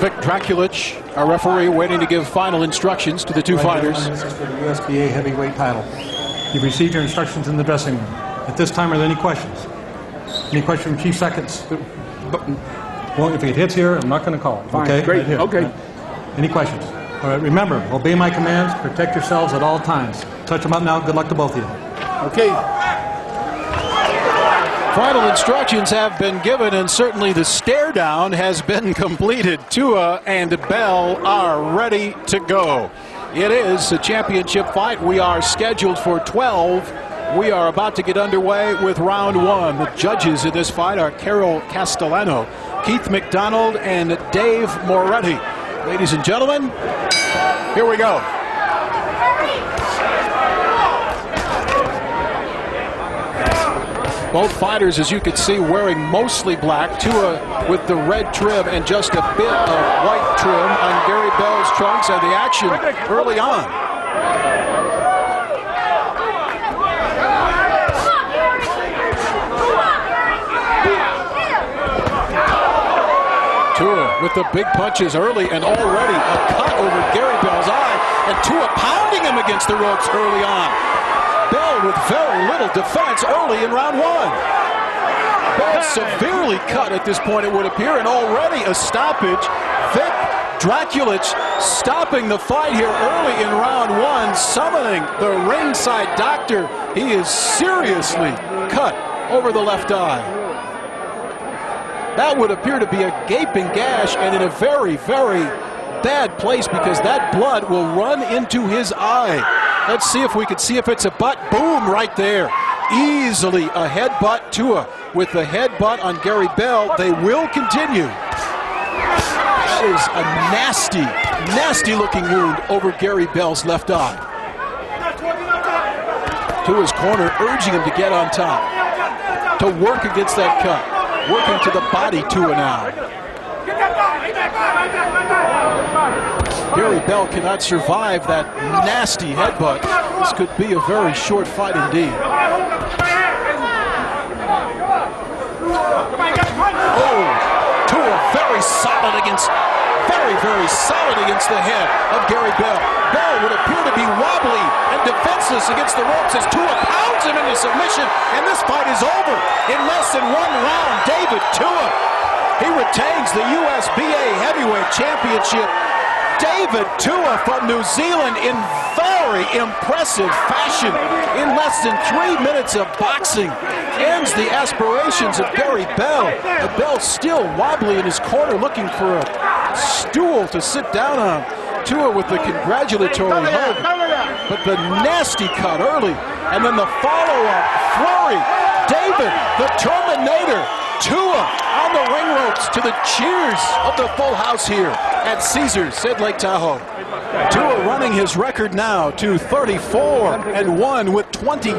Vic Drakulich, our referee, waiting to give final instructions to the two Right, fighters. This is for the USBA heavyweight title. You've received your instructions in the dressing room. At this time, are there any questions? Any question from Chief Seconds? Well, if it hits here, I'm not going to call it. Fine, okay? great, Right okay. Any questions? All right, remember, obey my commands, protect yourselves at all times. Touch them up now. Good luck to both of you. Okay. Final instructions have been given, and certainly the stare down has been completed. Tua and Bell are ready to go. It is a championship fight. We are scheduled for 12. We are about to get underway with round one. The judges in this fight are Carol Castellano, Keith McDonald, and Dave Moretti. Ladies and gentlemen, here we go. Both fighters, as you can see, wearing mostly black. Tua with the red trim and just a bit of white trim on Gary Bell's trunks and the action early on. Tua with the big punches early and already a cut over Gary Bell's eye and Tua pounding him against the ropes early on. Bell with very little defense early in round one. Bell severely cut at this point, it would appear, and already a stoppage. Vic Drakulich stopping the fight here early in round one, summoning the ringside doctor. He is seriously cut over the left eye. That would appear to be a gaping gash and in a very, very bad place because that blood will run into his eye. Let's see if we can see if it's a butt. Boom, right there. Easily a headbutt Tua with the headbutt on Gary Bell. They will continue. That is a nasty, nasty looking wound over Gary Bell's left eye. To his corner, urging him to get on top, to work against that cut. Working to the body, Tua now. Gary Bell cannot survive that nasty headbutt. This could be a very short fight indeed. Oh, Tua very solid against, very, very solid against the head of Gary Bell. Bell would appear to be wobbly and defenseless against the ropes as Tua pounds him into submission, and this fight is over in less than one round. David Tua, he retains the USBA Heavyweight Championship. David Tua from New Zealand in very impressive fashion in less than three minutes of boxing ends the aspirations of Gary Bell. The Bell still wobbly in his corner looking for a stool to sit down on. Tua with the congratulatory hug, but the nasty cut early, and then the follow-up flurry. David, the Tuamanator, Tua on the ring ropes to the cheers of the full house here at Caesars, said Lake Tahoe. Tua running his record now to 34 and 1 with 29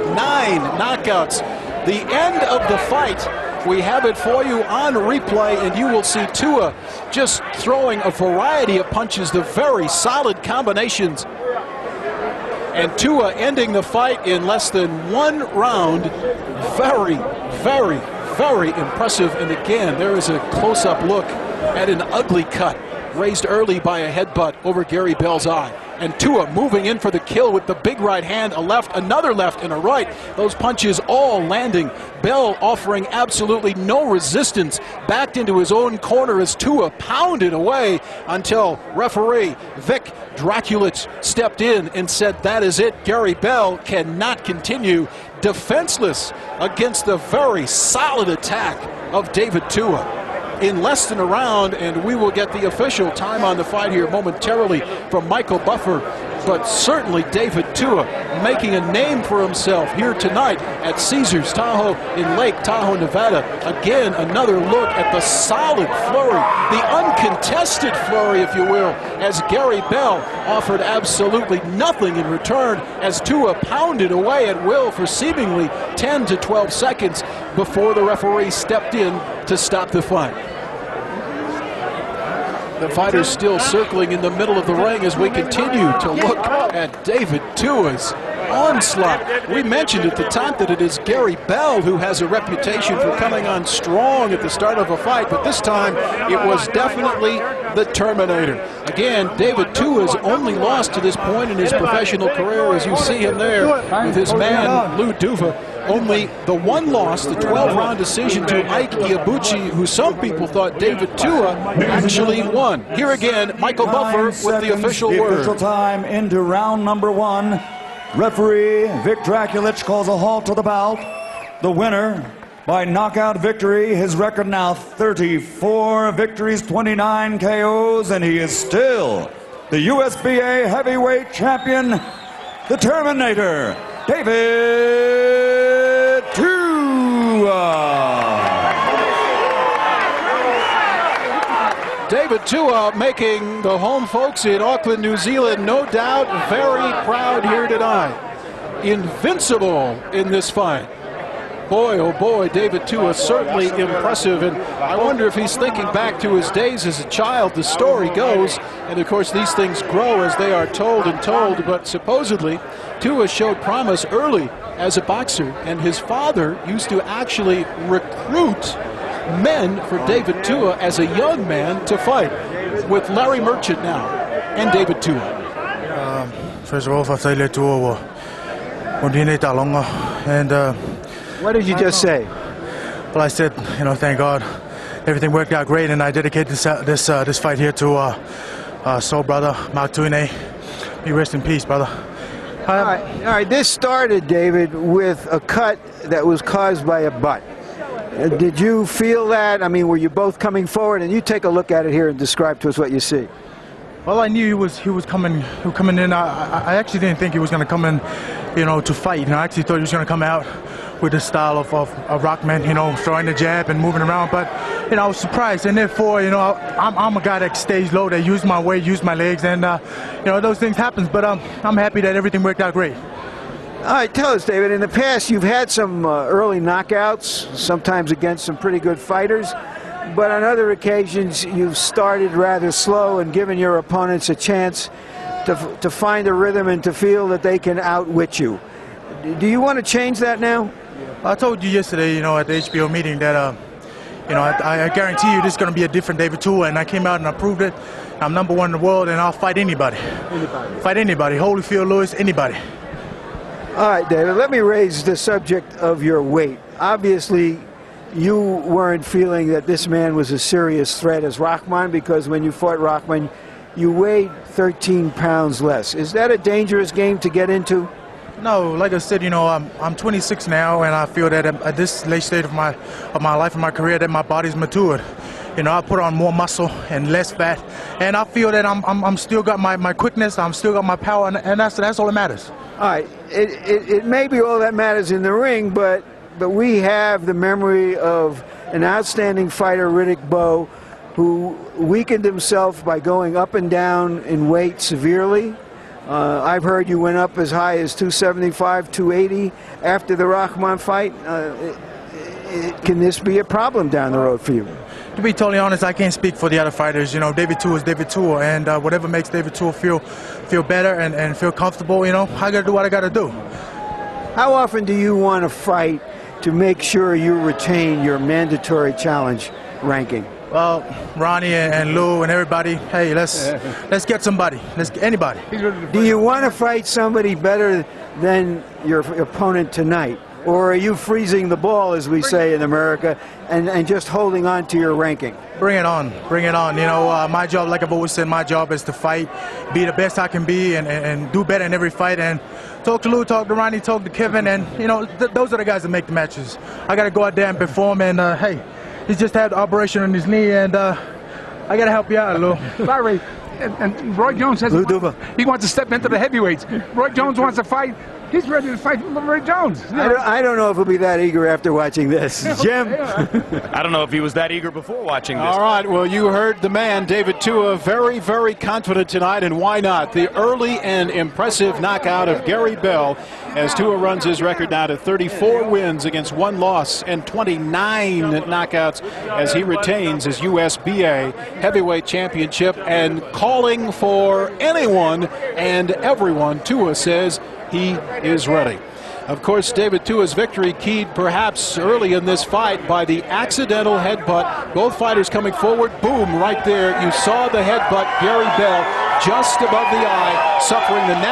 knockouts. The end of the fight. We have it for you on replay, and you will see Tua just throwing a variety of punches, the very solid combinations. And Tua ending the fight in less than one round. Very, very, very impressive. And again, there is a close up look at an ugly cut raised early by a headbutt over Gary Bell's eye. And Tua moving in for the kill with the big right hand, a left, another left, and a right. Those punches all landing. Bell offering absolutely no resistance, backed into his own corner as Tua pounded away until referee Vic Drakulich stepped in and said, That is it. Gary Bell cannot continue defenseless against the very solid attack of David Tua in less than a round, and we will get the official time on the fight here momentarily from Michael Buffer. But certainly David Tua making a name for himself here tonight at Caesars Tahoe in Lake Tahoe, Nevada. Again, another look at the solid flurry, the uncontested flurry, if you will, as Gary Bell offered absolutely nothing in return as Tua pounded away at will for seemingly 10 to 12 seconds before the referee stepped in to stop the fight. The fighters still circling in the middle of the ring as we continue to look at David Tua's onslaught. We mentioned at the time that it is Gary Bell who has a reputation for coming on strong at the start of a fight, but this time it was definitely the Tuamanator. Again, David Tua's only loss to this point in his professional career, as you see him there with his man Lou Duva. Only the one loss, the 12-round decision to Ike Ibeabuchi, who some people thought David Tua actually won. Here again, Michael Buffer with the official the word. official time into round number one. Referee Vic Drakulich calls a halt to the bout. The winner by knockout victory. His record now 34 victories, 29 KOs, and he is still the USBA heavyweight champion, the Tuamanator, David Tua. David Tua making the home folks in Auckland, New Zealand, no doubt very proud here tonight. Invincible in this fight. Boy, oh boy, David Tua certainly impressive. And I wonder if he's thinking back to his days as a child. The story goes, and of course, these things grow as they are told and told. But supposedly, Tua showed promise early as a boxer, and his father used to actually recruit men for David Tua as a young man to fight with Larry Merchant now and David Tua. First of all, for Taylor Tour, well, continue that longer. And uh, What did you just say? well, I said, you know, thank God, everything worked out great, and I dedicate this uh, this uh, this fight here to uh, uh, soul brother Mark Tuine. He rest in peace, brother. All right, all right. This started, David, with a cut that was caused by a butt. Did you feel that? I mean, were you both coming forward? And you take a look at it here and describe to us what you see. Well, I knew he was he was coming he was coming in. I, I- I actually didn't think he was going to come in, you know, to fight. You know, I actually thought he was going to come out with the style of, of a rockman, you know, throwing the jab and moving around. But you know, I was surprised, and therefore, you know, I'm, I'm a guy that stays low, that use my weight, use my legs, and uh, you know, those things happen. But um, I'm happy that everything worked out great. All right, tell us, David. In the past, you've had some uh, early knockouts, sometimes against some pretty good fighters, but on other occasions, you've started rather slow and given your opponents a chance to, f- to find a rhythm and to feel that they can outwit you. D- Do you want to change that now? I told you yesterday, you know, at the HBO meeting that, uh, you know, I, I guarantee you this is going to be a different David Tua, and I came out and I proved it. I'm number one in the world, and I'll fight anybody. Anybody. Fight anybody. Holyfield, Lewis, anybody. All right, David, let me raise the subject of your weight. Obviously, you weren't feeling that this man was a serious threat as Rahman because when you fought Rahman, you weighed 13 pounds less. Is that a dangerous game to get into? No, like I said, you know, I'm, I'm 26 now, and I feel that at, at this late stage of my of my life and my career, that my body's matured. You know, I put on more muscle and less fat, and I feel that I'm, I'm, I'm still got my, my quickness, I'm still got my power, and, and that's that's all that matters. All right, it, it, it may be all that matters in the ring, but but we have the memory of an outstanding fighter, Riddick Bowe, who weakened himself by going up and down in weight severely. Uh, I've heard you went up as high as 275, 280 after the Rahman fight. Uh, it, can this be a problem down the road for you? To be totally honest, I can't speak for the other fighters. You know, David Tua is David Tua, and uh, whatever makes David Tua feel feel better and, and feel comfortable, you know, I got to do what I got to do. How often do you want to fight to make sure you retain your mandatory challenge ranking? Well, Ronnie and, and Lou and everybody, hey, let's let's get somebody. Let's get anybody. Do you want to fight somebody better than your opponent tonight? Or are you freezing the ball, as we say in America, and, and just holding on to your ranking? Bring it on, bring it on. You know, uh, my job, like I've always said, my job is to fight, be the best I can be, and, and, and do better in every fight. And talk to Lou, talk to Ronnie, talk to Kevin, and you know, th- those are the guys that make the matches. I got to go out there and perform. And uh, hey, he just had the operation on his knee, and uh, I got to help you out, Lou. Larry, and, and Roy Jones says Lou he Duva. he wants to step into the heavyweights. Roy Jones wants to fight. He's ready to fight Roy Jones. I don't, I don't know if he'll be that eager after watching this. Jim? I don't know if he was that eager before watching this. All right, well, you heard the man, David Tua, very, very confident tonight, and why not? The early and impressive knockout of Gary Bell as Tua runs his record now to 34 wins against one loss and 29 knockouts as he retains his USBA heavyweight championship and calling for anyone and everyone, Tua says, he is ready. Of course, David Tua's victory keyed perhaps early in this fight by the accidental headbutt. Both fighters coming forward, boom, right there. You saw the headbutt, Gary Bell, just above the eye, suffering the nasty.